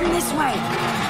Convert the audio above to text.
This way!